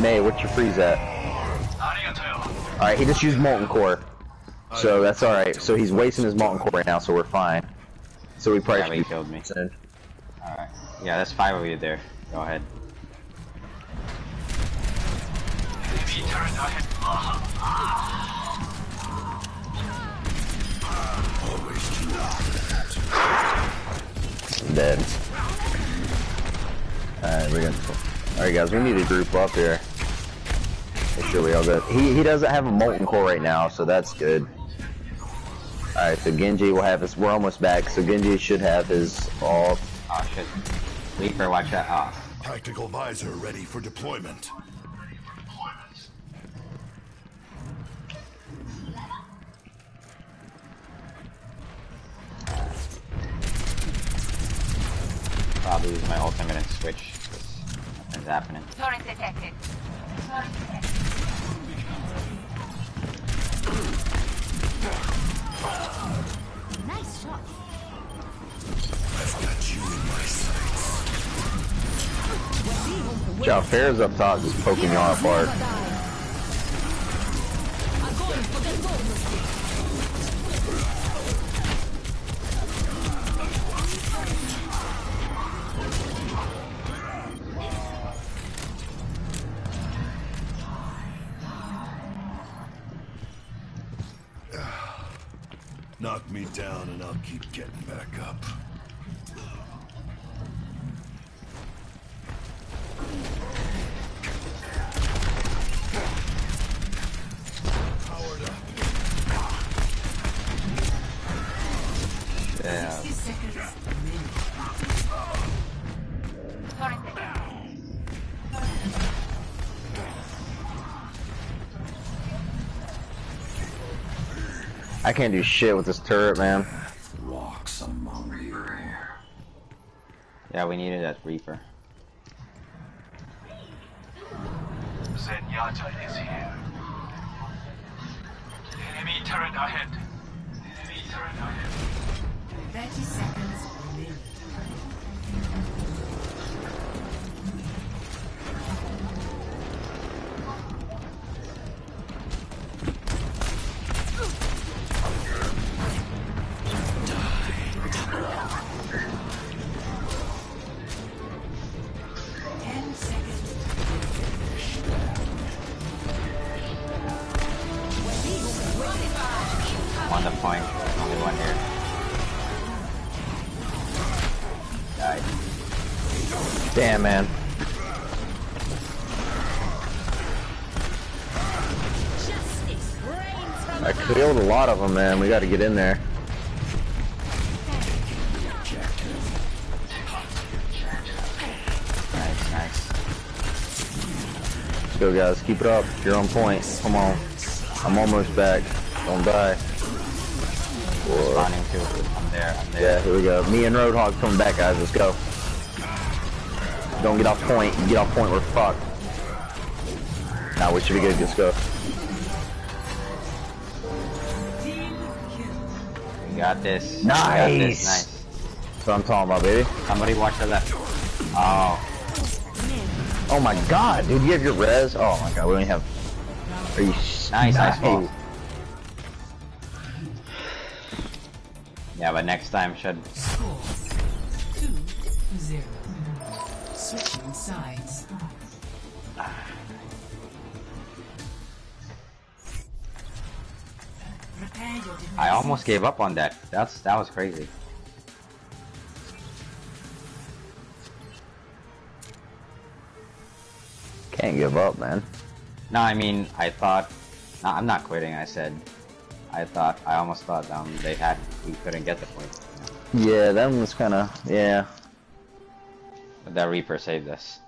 Mei, what's your freeze at? Alright, he just used Molten Core. So that's alright. So he's wasting his Molten Core right now, so we're fine. So we probably Yeah, he killed me. Alright. Yeah, that's five of you there. Go ahead. I'm dead. Alright, we're gonna. Alright, guys, we need to group up here. Make sure we all good. He he doesn't have a molten core right now, so that's good. Alright, so Genji will have his. We're almost back, so Genji should have his all. Oh shit. Reaper, watch out. Oh. Tactical visor ready for deployment. Probably use my ultimate and switch. 'Cause Nothing's happening. Torrent detected. Torrent detected. Nice shot. I've got you in my sights. Joe Fair's up top, just poking y'all apart. Knock me down and I'll keep getting back up. I can't do shit with this turret, man. Walks among you. Yeah, we needed that Reaper. Zenyatta is here. Enemy turret ahead. On the point. Only one here. Died. Damn, man. Justice rains from I killed a lot of them, man. We got to get in there. Nice, nice. Let's go, guys. Keep it up. You're on point. Come on. I'm almost back. Don't die. Spawning too. I'm there, I'm there. Yeah, here we go. Me and Roadhog coming back, guys. Let's go. Don't get off point. You get off point, we're fucked. Nah, we should be good. Let's go. We got this. We got this. Nice. Nice. That's what I'm talking about, baby. Somebody watch the left. Oh. Oh my god, dude, you have your res? Oh my god, we don't have. Are you Nice, nice. Nice. Yeah, but next time should. Score two zero. Switching sides. I almost gave up on that. That's that was crazy. Can't give up, man. No, I mean I thought. No, I'm not quitting. I said. I thought. I almost thought um they had. We couldn't get the point. Yeah, that one was kind of. Yeah. But that Reaper saved us.